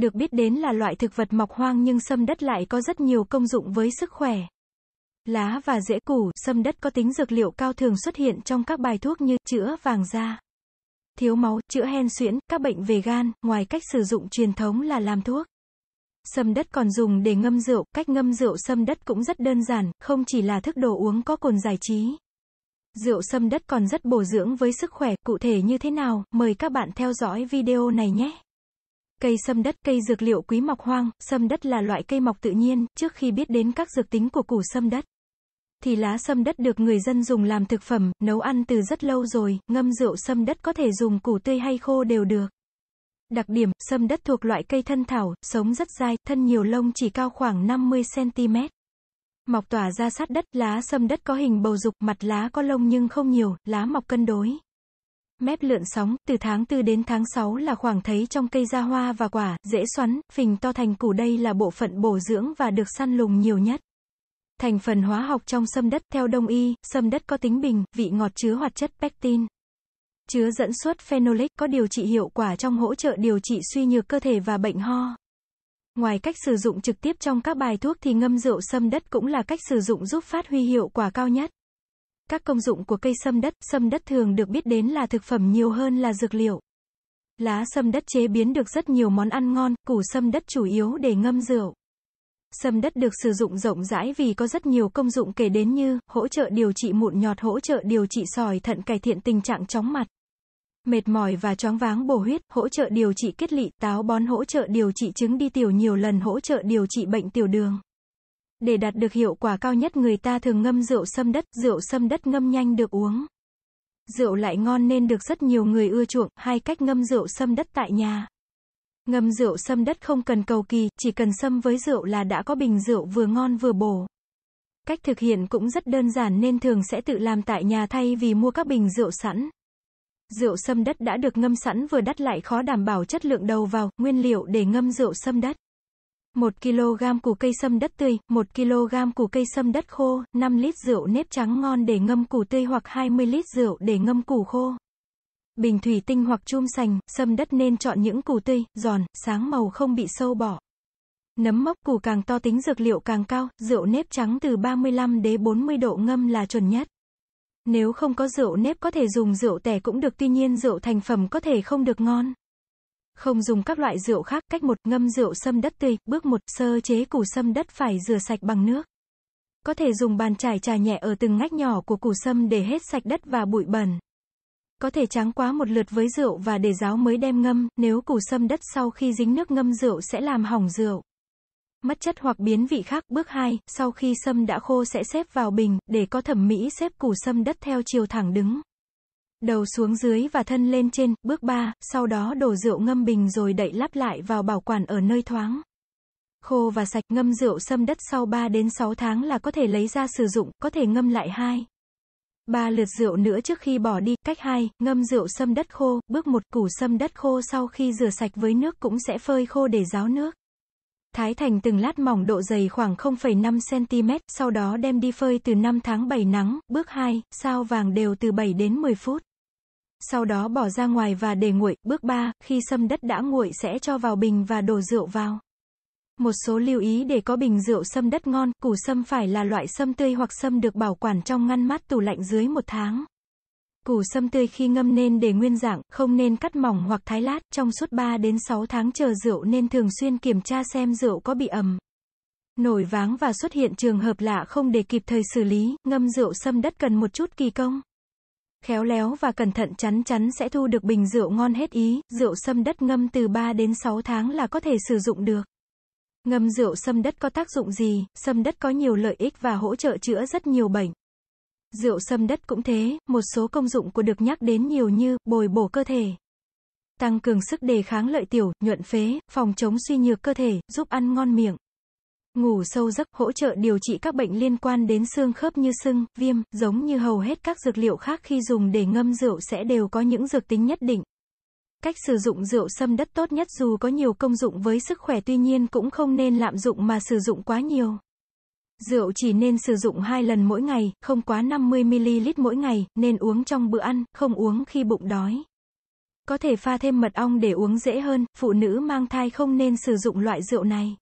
Được biết đến là loại thực vật mọc hoang nhưng sâm đất lại có rất nhiều công dụng với sức khỏe. Lá và rễ củ, sâm đất có tính dược liệu cao thường xuất hiện trong các bài thuốc như chữa vàng da, thiếu máu, chữa hen suyễn, các bệnh về gan, ngoài cách sử dụng truyền thống là làm thuốc. Sâm đất còn dùng để ngâm rượu, cách ngâm rượu sâm đất cũng rất đơn giản, không chỉ là thức đồ uống có cồn giải trí. Rượu sâm đất còn rất bổ dưỡng với sức khỏe, cụ thể như thế nào, mời các bạn theo dõi video này nhé. Cây sâm đất, cây dược liệu quý mọc hoang, sâm đất là loại cây mọc tự nhiên, trước khi biết đến các dược tính của củ sâm đất. Thì lá sâm đất được người dân dùng làm thực phẩm, nấu ăn từ rất lâu rồi, ngâm rượu sâm đất có thể dùng củ tươi hay khô đều được. Đặc điểm, sâm đất thuộc loại cây thân thảo, sống rất dai, thân nhiều lông chỉ cao khoảng 50cm. Mọc tỏa ra sát đất, lá sâm đất có hình bầu dục, mặt lá có lông nhưng không nhiều, lá mọc cân đối. Mép lượn sóng, từ tháng 4 đến tháng 6 là khoảng thấy trong cây ra hoa và quả, dễ xoắn, phình to thành củ đây là bộ phận bổ dưỡng và được săn lùng nhiều nhất. Thành phần hóa học trong sâm đất, theo đông y, sâm đất có tính bình, vị ngọt chứa hoạt chất pectin. Chứa dẫn xuất phenolic có điều trị hiệu quả trong hỗ trợ điều trị suy nhược cơ thể và bệnh ho. Ngoài cách sử dụng trực tiếp trong các bài thuốc thì ngâm rượu sâm đất cũng là cách sử dụng giúp phát huy hiệu quả cao nhất. Các công dụng của cây sâm đất, sâm đất thường được biết đến là thực phẩm nhiều hơn là dược liệu. Lá sâm đất chế biến được rất nhiều món ăn ngon, củ sâm đất chủ yếu để ngâm rượu. Sâm đất được sử dụng rộng rãi vì có rất nhiều công dụng kể đến như hỗ trợ điều trị mụn nhọt, hỗ trợ điều trị sỏi thận, cải thiện tình trạng chóng mặt, mệt mỏi và choáng váng bổ huyết, hỗ trợ điều trị kết lị, táo bón hỗ trợ điều trị chứng đi tiểu nhiều lần, hỗ trợ điều trị bệnh tiểu đường. Để đạt được hiệu quả cao nhất người ta thường ngâm rượu sâm đất, rượu sâm đất ngâm nhanh được uống. Rượu lại ngon nên được rất nhiều người ưa chuộng, hai cách ngâm rượu sâm đất tại nhà. Ngâm rượu sâm đất không cần cầu kỳ, chỉ cần sâm với rượu là đã có bình rượu vừa ngon vừa bổ. Cách thực hiện cũng rất đơn giản nên thường sẽ tự làm tại nhà thay vì mua các bình rượu sẵn. Rượu sâm đất đã được ngâm sẵn vừa đắt lại khó đảm bảo chất lượng đầu vào, nguyên liệu để ngâm rượu sâm đất. 1 kg củ cây sâm đất tươi, 1 kg củ cây sâm đất khô, 5 lít rượu nếp trắng ngon để ngâm củ tươi hoặc 20 lít rượu để ngâm củ khô. Bình thủy tinh hoặc chum sành, sâm đất nên chọn những củ tươi, giòn, sáng màu không bị sâu bỏ. Nấm mốc củ càng to tính dược liệu càng cao, rượu nếp trắng từ 35 đến 40 độ ngâm là chuẩn nhất. Nếu không có rượu nếp có thể dùng rượu tẻ cũng được tuy nhiên rượu thành phẩm có thể không được ngon. Không dùng các loại rượu khác, cách một ngâm rượu sâm đất tươi, bước một sơ chế củ sâm đất phải rửa sạch bằng nước. Có thể dùng bàn chải trà nhẹ ở từng ngách nhỏ của củ sâm để hết sạch đất và bụi bẩn. Có thể tráng quá một lượt với rượu và để ráo mới đem ngâm, nếu củ sâm đất sau khi dính nước ngâm rượu sẽ làm hỏng rượu. Mất chất hoặc biến vị khác. Bước 2, sau khi sâm đã khô sẽ xếp vào bình, để có thẩm mỹ xếp củ sâm đất theo chiều thẳng đứng. Đầu xuống dưới và thân lên trên. Bước 3, sau đó đổ rượu ngâm bình rồi đậy lắp lại vào bảo quản ở nơi thoáng. Khô và sạch ngâm rượu sâm đất sau 3 đến 6 tháng là có thể lấy ra sử dụng, có thể ngâm lại 2. 3 lượt rượu nữa trước khi bỏ đi. Cách 2, ngâm rượu sâm đất khô. Bước 1, củ sâm đất khô sau khi rửa sạch với nước cũng sẽ phơi khô để ráo nước. Thái thành từng lát mỏng độ dày khoảng 0,5cm, sau đó đem đi phơi từ 5 tháng 7 nắng. Bước 2, sao vàng đều từ 7 đến 10 phút. Sau đó bỏ ra ngoài và để nguội. Bước 3, khi sâm đất đã nguội sẽ cho vào bình và đổ rượu vào. Một số lưu ý để có bình rượu sâm đất ngon, củ sâm phải là loại sâm tươi hoặc sâm được bảo quản trong ngăn mát tủ lạnh dưới một tháng. Củ sâm tươi khi ngâm nên để nguyên dạng, không nên cắt mỏng hoặc thái lát, trong suốt 3 đến 6 tháng chờ rượu nên thường xuyên kiểm tra xem rượu có bị ẩm. Nổi váng và xuất hiện trường hợp lạ không để kịp thời xử lý, ngâm rượu sâm đất cần một chút kỳ công. Khéo léo và cẩn thận chắn chắn sẽ thu được bình rượu ngon hết ý, rượu sâm đất ngâm từ 3 đến 6 tháng là có thể sử dụng được. Ngâm rượu sâm đất có tác dụng gì? Sâm đất có nhiều lợi ích và hỗ trợ chữa rất nhiều bệnh. Rượu sâm đất cũng thế, một số công dụng của được nhắc đến nhiều như bồi bổ cơ thể, tăng cường sức đề kháng lợi tiểu, nhuận phế, phòng chống suy nhược cơ thể, giúp ăn ngon miệng. Ngủ sâu giấc, hỗ trợ điều trị các bệnh liên quan đến xương khớp như sưng, viêm, giống như hầu hết các dược liệu khác khi dùng để ngâm rượu sẽ đều có những dược tính nhất định. Cách sử dụng rượu sâm đất tốt nhất dù có nhiều công dụng với sức khỏe tuy nhiên cũng không nên lạm dụng mà sử dụng quá nhiều. Rượu chỉ nên sử dụng 2 lần mỗi ngày, không quá 50ml mỗi ngày, nên uống trong bữa ăn, không uống khi bụng đói. Có thể pha thêm mật ong để uống dễ hơn, phụ nữ mang thai không nên sử dụng loại rượu này.